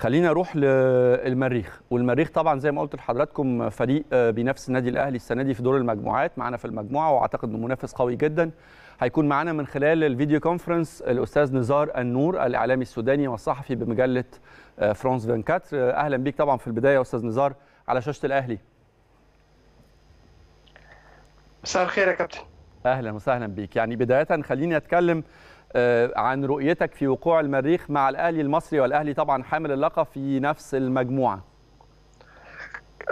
خلينا نروح للمريخ. والمريخ طبعا زي ما قلت لحضراتكم فريق بينافس النادي الأهلي السنة دي في دور المجموعات معانا في المجموعة وأعتقد إنه منافس قوي جدا. هيكون معانا من خلال ال video conference الأستاذ نزار النور الإعلامي السوداني والصحفي بمجلة فرانس 24 أهلا بيك طبعا في البداية أستاذ نزار على شاشة الأهلي. مساء الخير يا كابتن. أهلا وسهلا بيك. يعني بداية خليني أتكلم عن رؤيتك في وقوع المريخ مع الأهلي المصري والأهلي طبعا حامل اللقب في نفس المجموعة.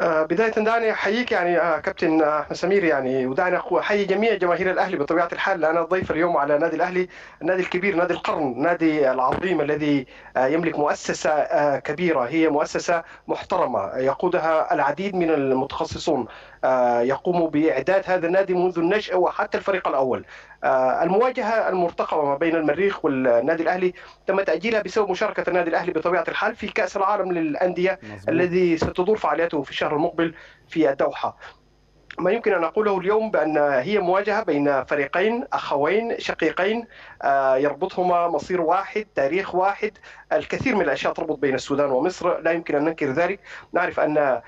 بداية دعني أحييك يعني كابتن أحمد سمير يعني ودعني أحيي جميع جماهير الأهلي بطبيعة الحال. أنا ضيف اليوم على نادي الأهلي النادي الكبير نادي القرن النادي العظيم الذي يملك مؤسسة كبيرة. هي مؤسسة محترمة. يقودها العديد من المتخصصون. يقوموا بإعداد هذا النادي منذ النشأة وحتى الفريق الأول. المواجهة المرتقبة ما بين المريخ والنادي الأهلي تم تأجيلها بسبب مشاركة النادي الأهلي بطبيعة الحال في كأس العالم مزبوط. الذي ستدور فعالياته في الشهر المقبل في الدوحة ما يمكن أن اقوله اليوم بأن هي مواجهة بين فريقين أخوين شقيقين يربطهما مصير واحد، تاريخ واحد، الكثير من الأشياء تربط بين السودان ومصر، لا يمكن أن ننكر ذلك، نعرف أن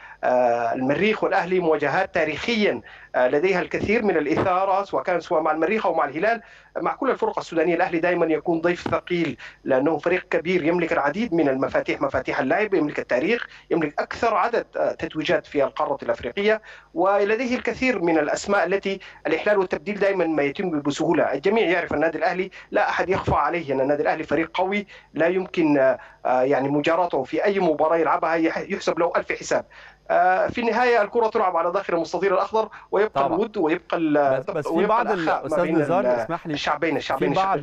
المريخ والأهلي مواجهات تاريخيا لديها الكثير من الاثاره سواء كان سواء مع المريخ أو مع الهلال، مع كل الفرق السودانية الأهلي دائما يكون ضيف ثقيل لأنه فريق كبير يملك العديد من المفاتيح مفاتيح اللعب، يملك التاريخ، يملك أكثر عدد تتويجات في القارة الأفريقية. ولديه الكثير من الأسماء التي الإحلال والتبديل دائما ما يتم بسهولة، الجميع يعرف النادي الأهلي لا أحد يخفى عليه أن النادي الأهلي فريق قوي لا يمكن يعني مجاراته في أي مباراة يلعبها يحسب له ألف حساب. في النهاية الكرة تلعب على داخل المستطيل الأخضر ويبقى طبعا. الود ويبقى بس, بس في بعض الأستاذ نزار اسمح لي الشعبين الشعبين بعض